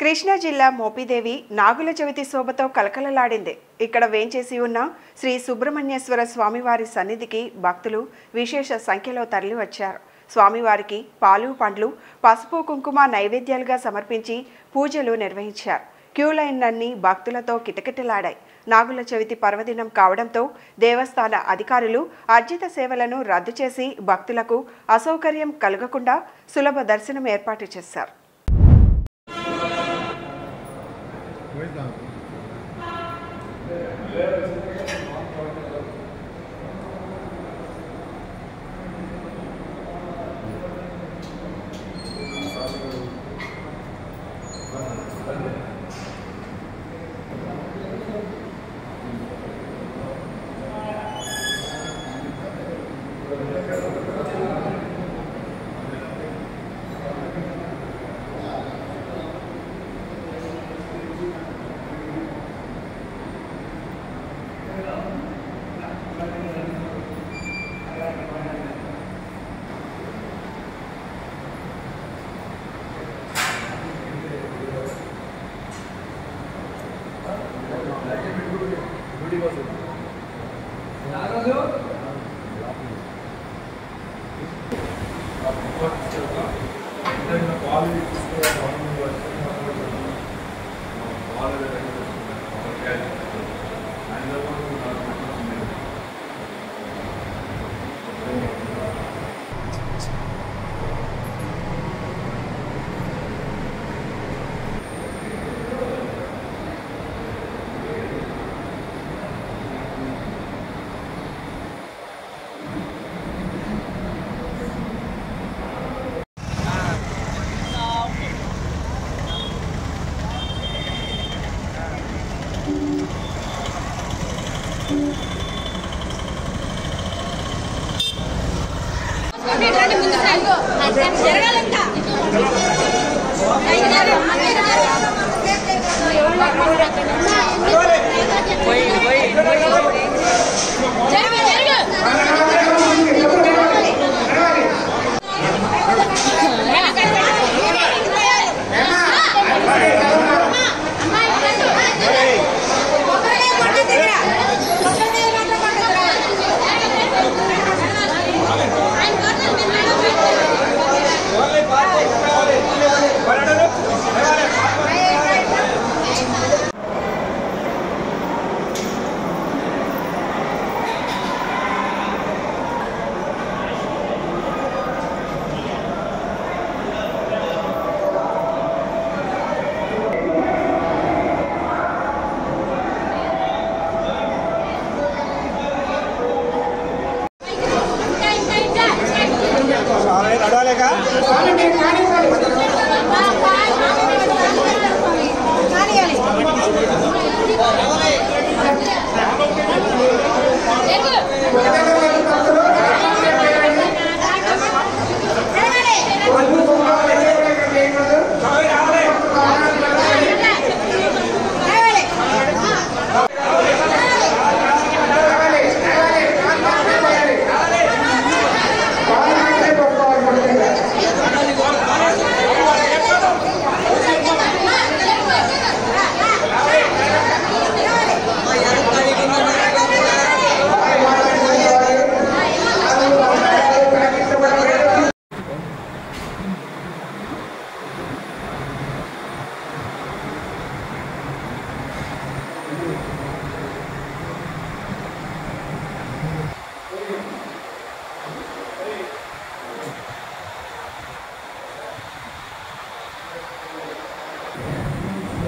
కృష్ణా జిల్లా మోపిదేవి నాగుల చవితి శోభతో కలకలలాడింది. ఇక్కడ వేంచేసి ఉన్న శ్రీ సుబ్రహ్మణ్యేశ్వర స్వామివారి సన్నిధికి భక్తులు విశేష సంఖ్యలో తరలివచ్చారు. స్వామివారికి పాలు పండ్లు పసుపు కుంకుమ నైవేద్యాలుగా సమర్పించి పూజలు నిర్వహించారు. క్యూ లైన్లన్నీ భక్తులతో కిటకిటలాడాయి. నాగుల చవితి పర్వదినం కావడంతో దేవస్థాన అధికారులు అర్జిత సేవలను రద్దు చేసి భక్తులకు అసౌకర్యం కలగకుండా సులభ దర్శనం ఏర్పాటు చేశారు. Yeah.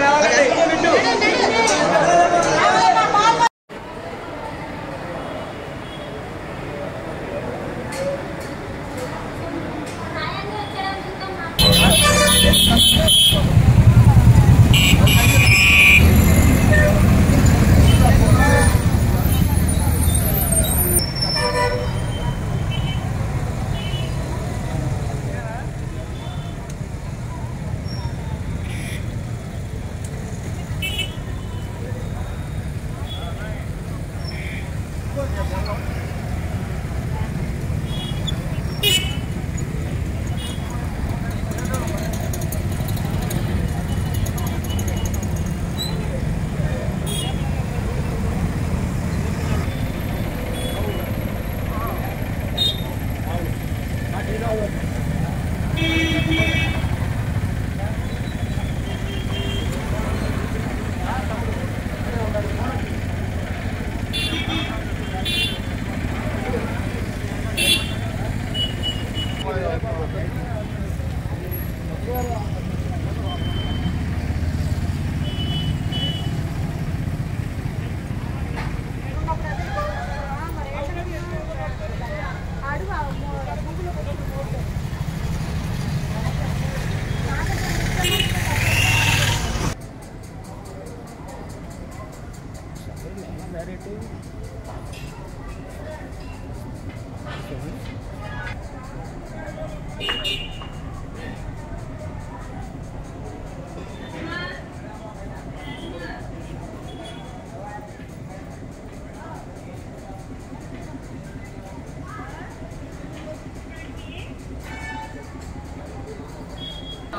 రావాలండి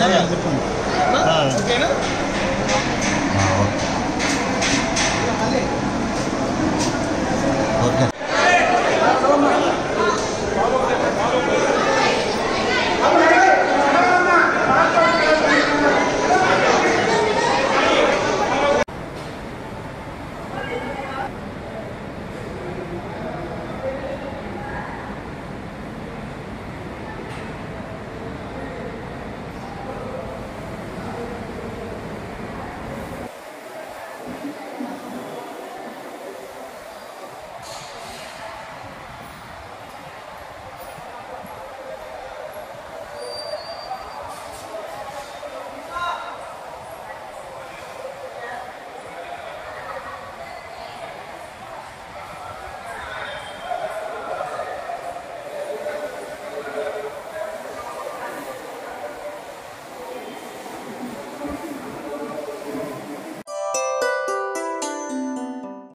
하나면 안 제품. 두 개는?